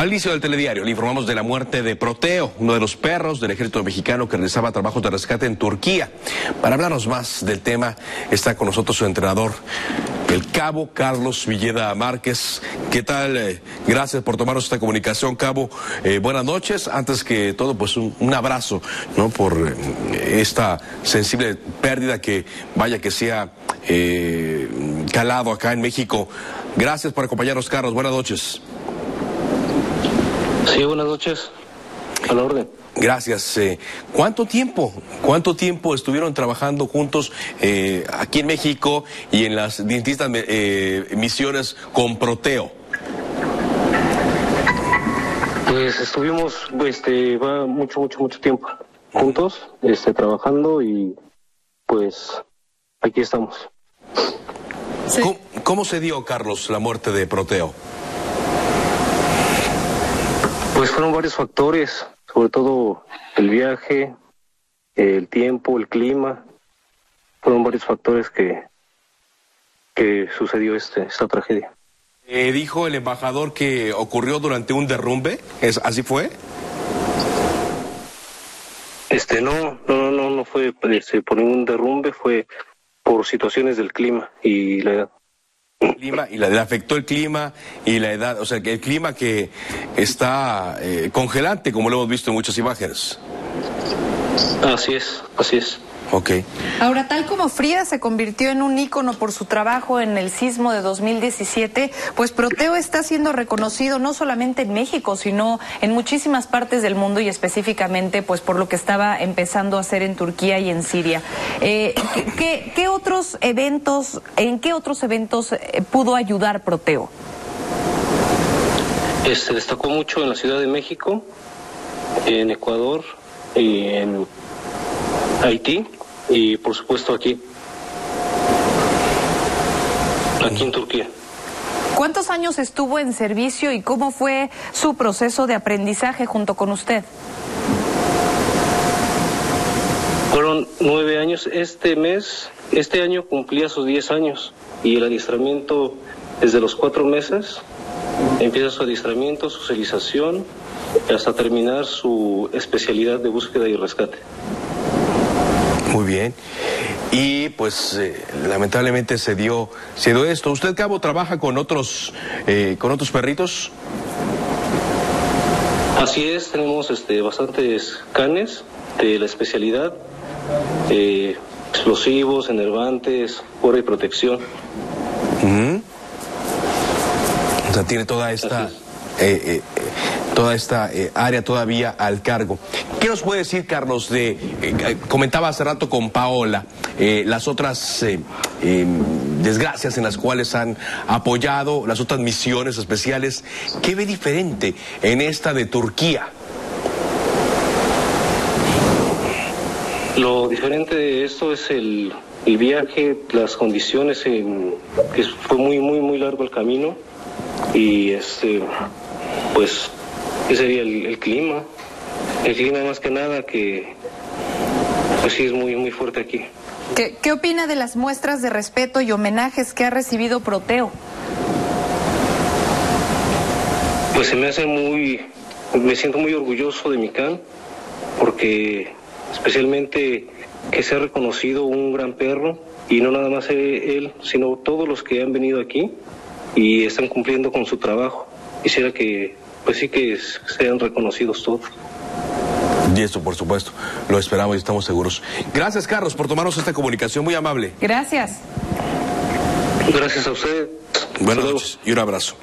Al inicio del telediario le informamos de la muerte de Proteo, uno de los perros del ejército mexicano que realizaba trabajos de rescate en Turquía. Para hablarnos más del tema está con nosotros su entrenador, el cabo Carlos Villeda Márquez. ¿Qué tal? Eh, gracias por tomarnos esta comunicación, cabo. Eh, buenas noches. Antes que todo, pues un, abrazo. Por eh, esta sensible pérdida que vaya que sea calado acá en México. Gracias por acompañarnos, Carlos. Buenas noches. Sí, buenas noches. A la orden. Gracias. Eh, ¿Cuánto tiempo, cuánto tiempo estuvieron trabajando juntos eh, aquí en México y en las distintas eh, misiones con Proteo? Pues estuvimos, este, va mucho, mucho, mucho tiempo juntos, este, trabajando y pues aquí estamos. ¿Cómo se dio, Carlos, la muerte de Proteo? Pues fueron varios factores, sobre todo el viaje, el tiempo, el clima. Fueron varios factores que, que sucedió este, esta tragedia. Eh, dijo el embajador que ocurrió durante un derrumbe, ¿Es, ¿así fue? Este, no, no, no, no fue este, por ningún derrumbe, fue por situaciones del clima y la edad clima y la, le afectó el clima y la edad, o sea, que el clima que está eh, congelante, como lo hemos visto en muchas imágenes. Así es, así es. Ok. Ahora, tal como Frida se convirtió en un ícono por su trabajo en el sismo de 2017, pues Proteo está siendo reconocido no solamente en México, sino en muchísimas partes del mundo y específicamente pues por lo que estaba empezando a hacer en Turquía y en Siria. Eh, ¿qué, otros eventos, en qué otros eventos eh, pudo ayudar Proteo? Se este, destacó mucho en la Ciudad de México, en Ecuador en Haití y por supuesto aquí, aquí en Turquía. ¿Cuántos años estuvo en servicio y cómo fue su proceso de aprendizaje junto con usted? Fueron nueve años. Este mes, este año cumplía sus diez años y el adiestramiento desde los cuatro meses empieza su adiestramiento, socialización hasta terminar su especialidad de búsqueda y rescate. Muy bien. Y pues eh, lamentablemente se dio, se dio esto. ¿Usted, Cabo, trabaja con otros, eh, con otros perritos? Así es, tenemos este, bastantes canes de la especialidad, eh, explosivos, enervantes, fuera y protección. O sea, tiene toda esta toda esta eh, área todavía al cargo. ¿Qué nos puede decir, Carlos, de, eh, eh, comentaba hace rato con Paola, las otras desgracias en las cuales han apoyado, las otras misiones especiales? ¿Qué ve diferente en esta de Turquía? Lo diferente de esto es el, viaje, las condiciones, en, que fue muy, muy, muy largo el camino y este, pues ¿Qué sería el, clima? El clima más que nada que pues sí es muy, muy fuerte aquí. ¿Qué, ¿Qué opina de las muestras de respeto y homenajes que ha recibido Proteo? Pues se me hace muy, me siento muy orgulloso de mi can, porque especialmente que se ha reconocido un gran perro, y no nada más él, sino todos los que han venido aquí y están cumpliendo con su trabajo. Quisiera que pues sí que sean reconocidos todos. Y eso, por supuesto, lo esperamos y estamos seguros. Gracias, Carlos, por tomarnos esta comunicación muy amable. Gracias. Gracias a usted. Buenas noches y un abrazo.